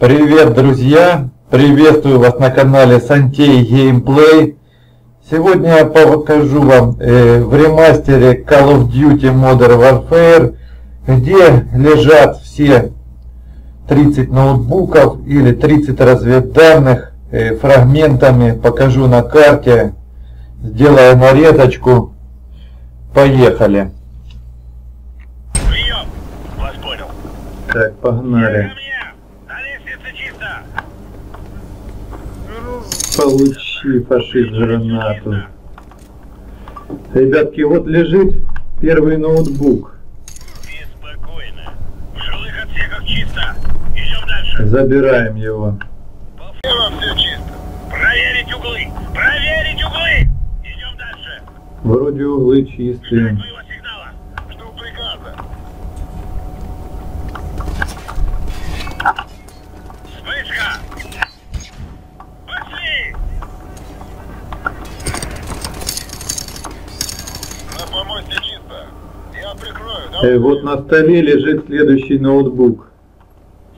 Привет, друзья! Приветствую вас на канале Сантей Gameplay. Сегодня я покажу вам э, в ремастере Call of Duty Modern Warfare, где лежат все 30 ноутбуков или 30 разведданных э, фрагментами. Покажу на карте, сделаю нарезочку. Поехали! Прием! Вас понял. Так, погнали. Ко мне! На лестнице чисто! Получи, фашист, гранату. Ребятки, вот лежит первый ноутбук. Беспокойно. В жилых отсеках чисто. Идем дальше. Забираем его. Повторяю, все чисто. Проверить углы! Проверить углы! Идем дальше. Вроде углы чистые. Вот на столе лежит следующий ноутбук.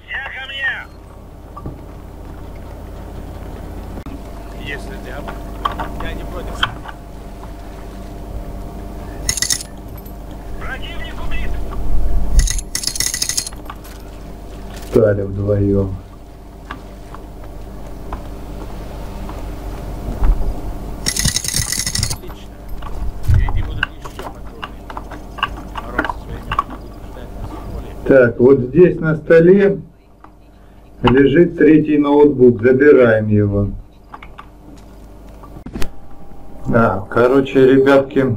Все ко мне! Если ты об- я не против. Противник убит! Стали вдвоем. Отлично. Впереди будут еще патрульные. Народ со своими людьми будет ждать нас в поле. Так, вот здесь на столе лежит третий ноутбук. Забираем его. Да, короче, ребятки,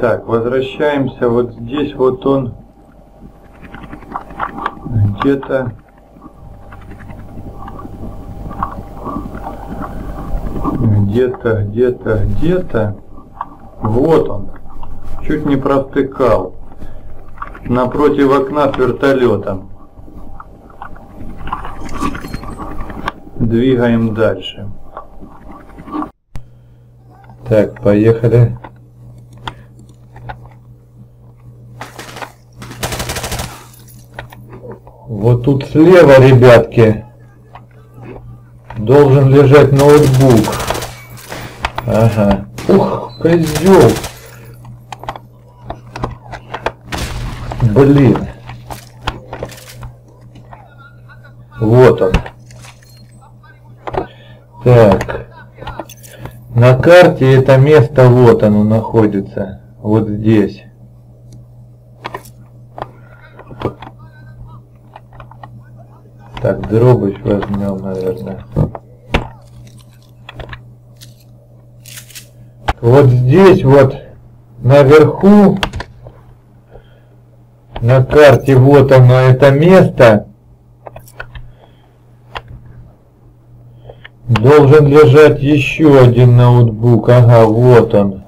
так, возвращаемся. Вот здесь вот он где-то где-то, где-то, где-то. Вот он. Чуть не провтыкал. Напротив окна с вертолетом. Двигаем дальше. Так, поехали. Вот тут слева, ребятки, должен лежать ноутбук. Ага. Ух, козел. Блин. Вот он. Так. На карте это место вот оно находится. Вот здесь. Так, дробыч возьмем, наверное. Вот здесь вот наверху на карте вот оно это место. Должен лежать еще один ноутбук. Ага вот он.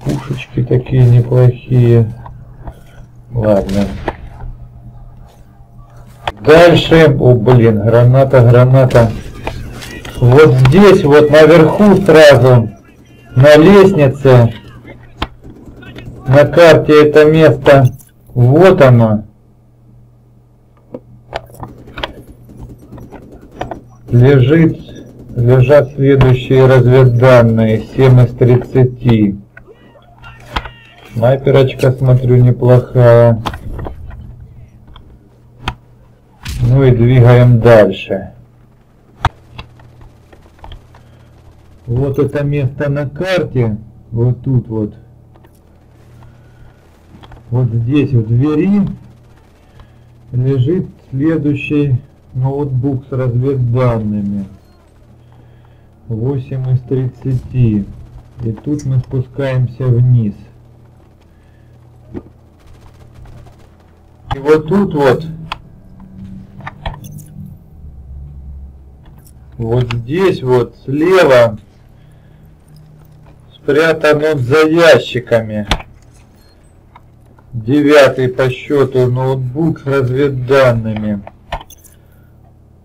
Пушечки такие неплохие. Ладно. Дальше о блин граната граната. Вот здесь вот наверху сразу на лестнице на карте это место. Вот оно. Лежит лежат следующие разведданные 7 из 30 снайперочка смотрю неплохая. Ну и двигаем дальше. Вот это место на карте. Вот тут вот вот здесь в двери лежит следующий ноутбук с разведданными. 8 из 30 и тут мы спускаемся вниз. И вот тут вот. Вот здесь вот слева спрятан он за ящиками девятый по счету ноутбук с разведданными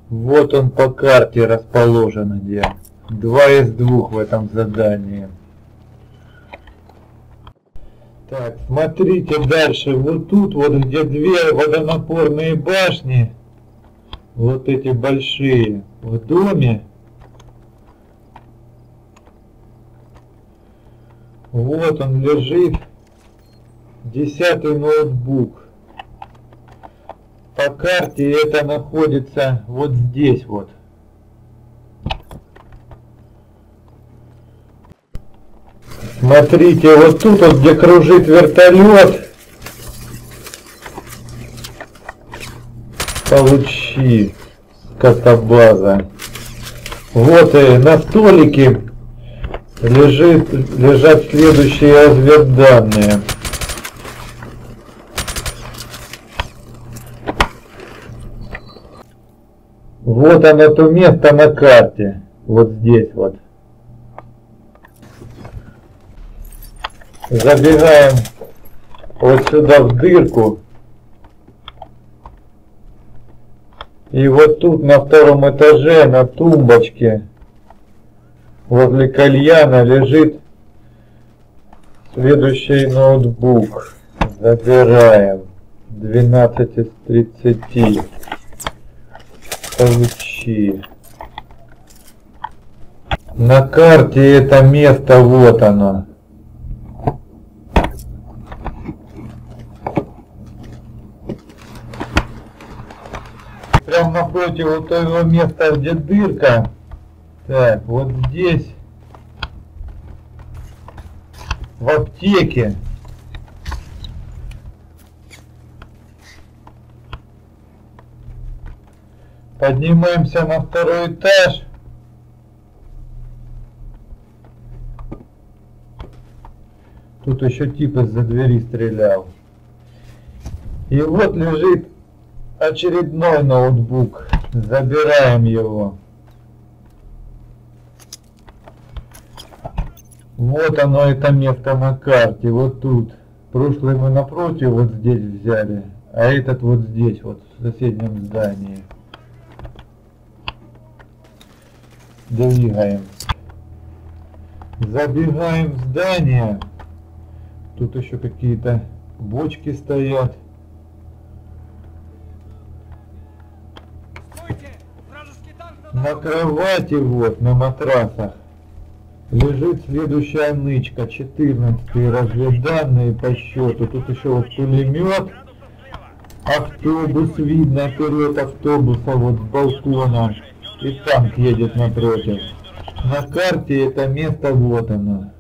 вот он по карте расположен где. Два из двух в этом задании. Так, смотрите дальше. Вот тут вот, где две водонапорные башни, вот эти большие в доме. Вот он лежит. Десятый ноутбук. По карте это находится вот здесь вот. Смотрите, вот тут вот, где кружит вертолет, получи скотобаза. Вот и на столике лежит, лежат следующие разведданные. Вот оно то место на карте. Вот здесь вот. Забегаем вот сюда в дырку. И вот тут на втором этаже, на тумбочке, возле кальяна лежит следующий ноутбук. Забираем. 12 из 30. Получи. На карте это место, вот оно. Прям напротив вот того места, где дырка. Так, вот здесь. В аптеке. Поднимаемся на второй этаж. Тут еще тип из-за двери стрелял. И вот лежит очередной ноутбук. Забираем его. Вот оно, это место на карте, вот тут. Прошлый мы напротив вот здесь взяли, а этот вот здесь, вот в соседнем здании. Двигаем. Забегаем в здание. Тут еще какие-то бочки стоят. На кровати вот, на матрасах, лежит следующая нычка, 14 разведданные по счету. Тут еще вот пулемет, автобус видно, вперед автобуса вот с балкона. И танк едет напротив. На карте это место вот оно.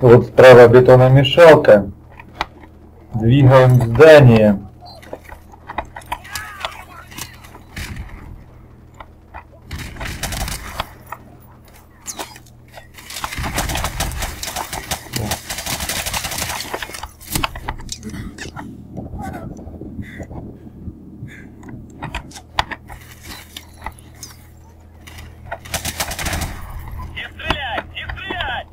Вот справа бетономешалка. Двигаем здание. Не стрелять! Не стрелять!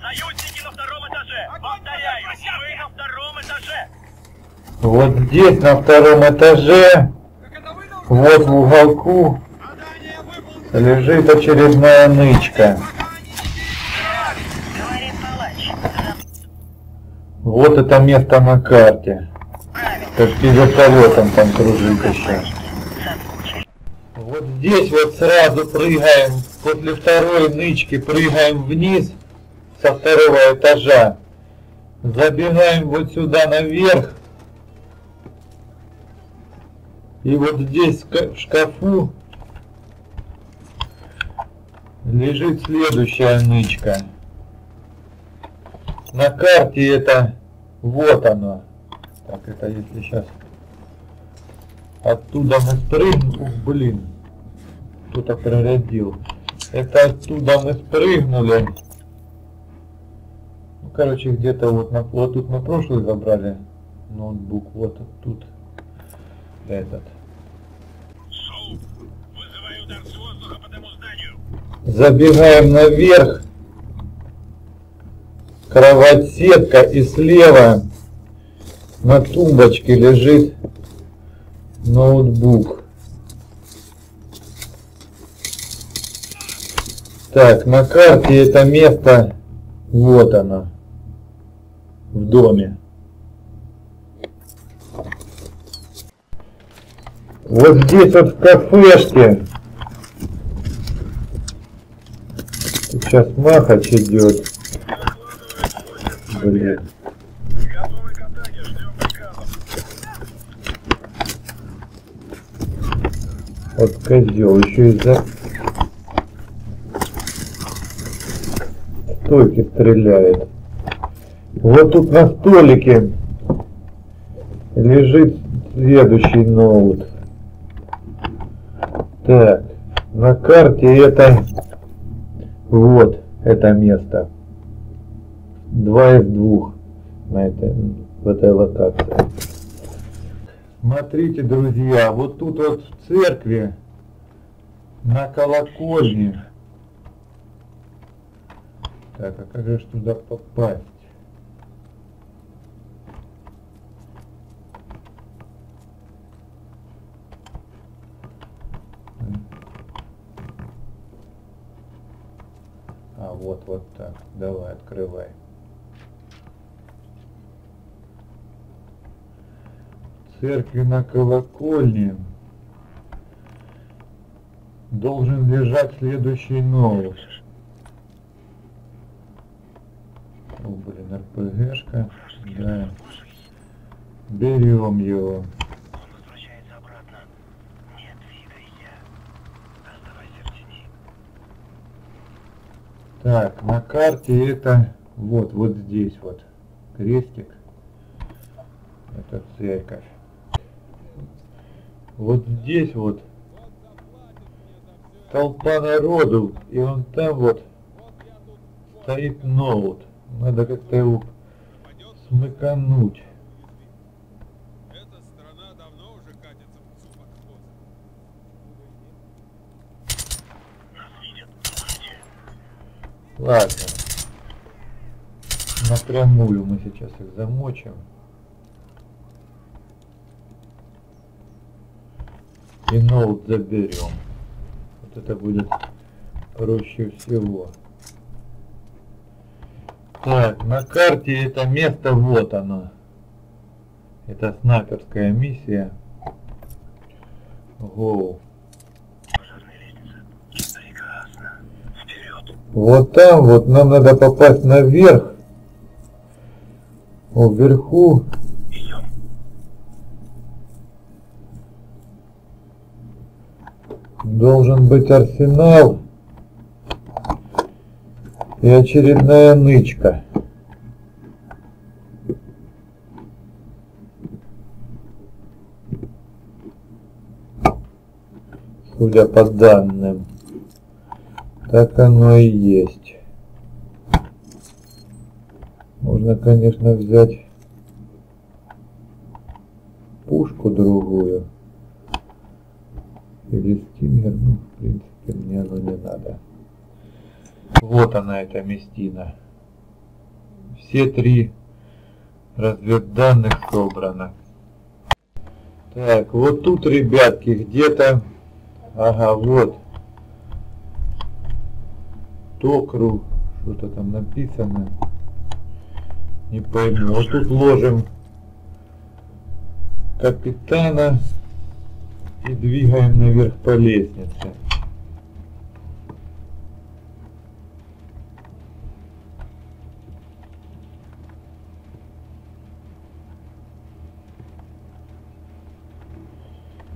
Союзники на втором этаже! Повторяю, вы на втором этаже! Вот здесь на втором этаже, вот в уголку, лежит очередная нычка. Вот это место на карте. Как вертолетом там кружит еще. Вот здесь вот сразу прыгаем, после второй нычки прыгаем вниз со второго этажа. Забегаем вот сюда наверх. И вот здесь в ка- в шкафу лежит следующая нычка. На карте это вот оно. Так, это если сейчас оттуда мы спрыгнули. Блин. Кто-то прорядил. Это оттуда мы спрыгнули. Ну, короче, где-то вот, на, вот тут мы прошлый забрали ноутбук. Вот тут этот. Забегаем наверх. Кровать сетка и слева на тумбочке лежит ноутбук. Так, на карте это место, вот оно, в доме. Вот здесь вот в кафешке. Сейчас махач идет. Блин. Вот козел еще из-за стойки стреляет. Вот тут на столике лежит следующий ноут. Так, на карте это вот это место. Два из двух на этой, в этой локации. Смотрите, друзья, вот тут вот в церкви на колокольне. Так, а как же туда попасть? А, вот, так. Давай, открывай. Церкви на колокольне должен лежать следующий ноут. О, блин, РПГшка. Да. Берем его. Он возвращается обратно. Не двигайся. Оставайся в тени. Так, на карте это вот, вот здесь вот крестик. Это церковь. Вот здесь вот толпа народу, и он там вот стоит ноут. Надо как-то его смыкануть. Ладно. Напрямую мы сейчас их замочим. И ноут заберем. Вот это будет проще всего. Так, на карте это место, вот оно. Это снайперская миссия. Гоу. Вот там вот нам надо попасть наверх. О, вверху. Должен быть арсенал. И очередная нычка. Судя по данным. Так оно и есть. Можно, конечно, взять пушку другую. Или стингер, ну, в принципе, мне оно не надо. Вот она, эта местина. Все три разведданных собрано. Так, вот тут, ребятки, где-то... Ага, вот. Токру. Что-то там написано. Не пойму. Вот тут ложим капитана и двигаем наверх по лестнице.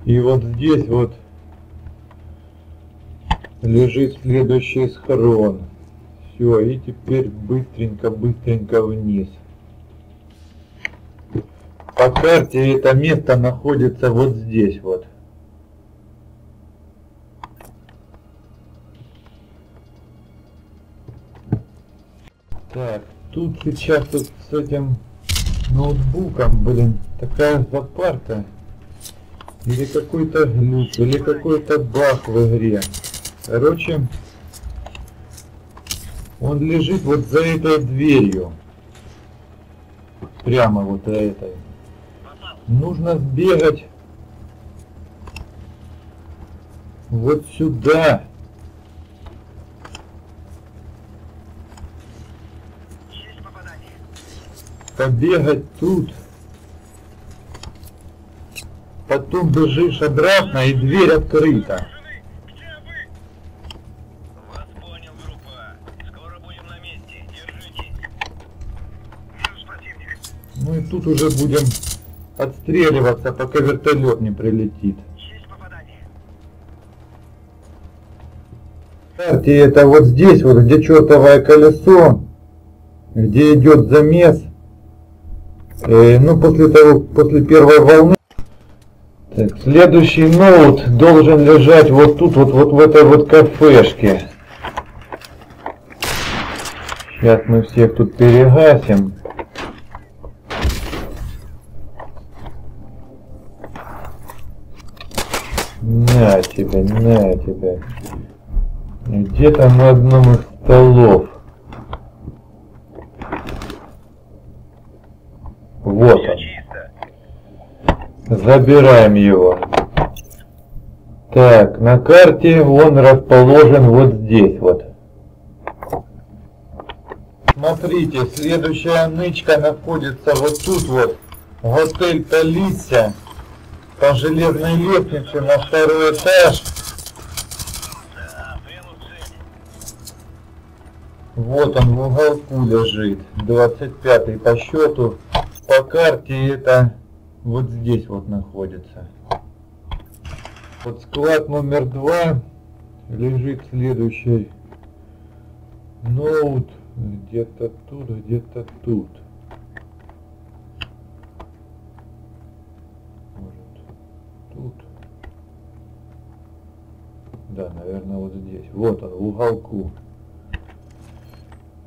И вот здесь вот лежит следующий схрон. Все, и теперь быстренько-быстренько вниз. По карте это место находится вот здесь вот. Так, тут сейчас вот с этим ноутбуком, блин, такая запарка. Или какой-то глюк, или какой-то баг в игре. Короче, он лежит вот за этой дверью. Прямо вот этой. Нужно сбегать вот сюда. Побегать тут. потом бежишь обратно и дверь открыта. Где вы? Вас понял, группа. Скоро будем на месте. Держитесь. Минус противник. Ну и тут уже будем отстреливаться, пока вертолет не прилетит. Карте это вот здесь, вот где чертовое колесо, где идет замес. Э, ну, после того, после первой волны. Так, следующий ноут должен лежать вот тут, вот, вот в этой вот кафешке. Сейчас мы всех тут перегасим. На тебе, на тебе. Где-то на одном из столов. Вот он. Забираем его. Так, на карте он расположен вот здесь вот. Смотрите, следующая нычка находится вот тут вот. Готель Талися. По железной лестнице на второй этаж. Вот он в уголку лежит. 25 по счету. По карте это вот здесь вот находится. Вот склад номер два лежит следующий. Ноут где-то тут, где-то тут. Может тут. Да, наверное, вот здесь. Вот он, в уголку.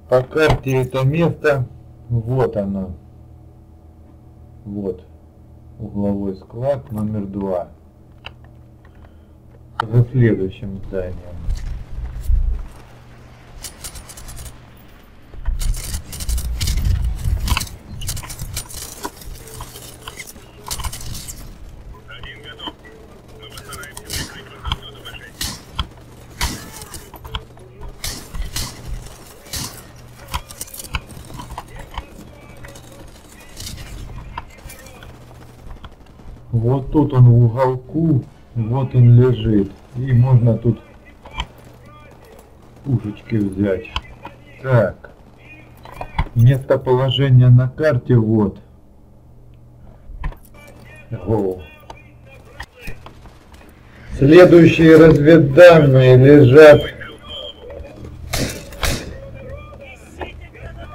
По карте это место, вот оно. Вот. Угловой склад номер два. За следующим зданием. Вот тут он в уголку, вот он лежит. И можно тут пушечки взять. Так. Местоположение на карте вот. Гоу. Следующие разведданные лежат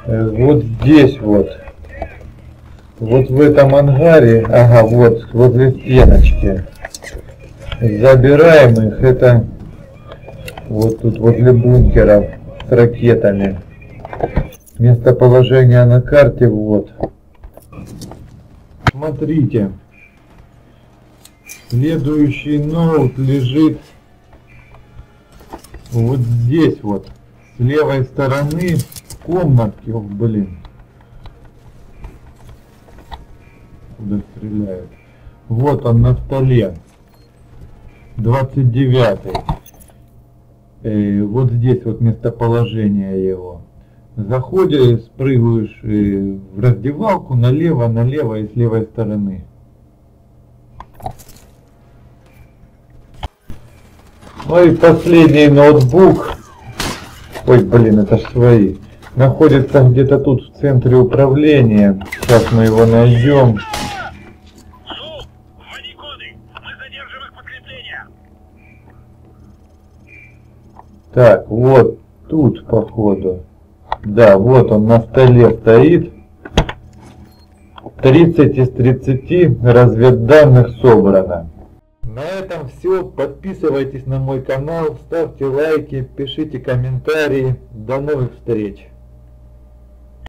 э, вот здесь вот. Вот в этом ангаре, ага, вот, возле стеночки. Забираем их, это вот тут возле бункеров с ракетами. Местоположение на карте вот. Смотрите. Следующий ноут лежит вот здесь вот. С левой стороны Ох, блин. Куда стреляют? Вот он на столе. 29 э, Вот здесь вот местоположение его. Заходишь, спрыгиваешь э, в раздевалку налево, налево и с левой стороны. Ну и последний ноутбук. Ой, блин, это ж свои. Находится где-то тут в центре управления. Сейчас мы его найдем. Так, вот тут, походу. Да, вот он на столе стоит. 30 из 30 разведданных собрано. На этом все. Подписывайтесь на мой канал, ставьте лайки, пишите комментарии. До новых встреч!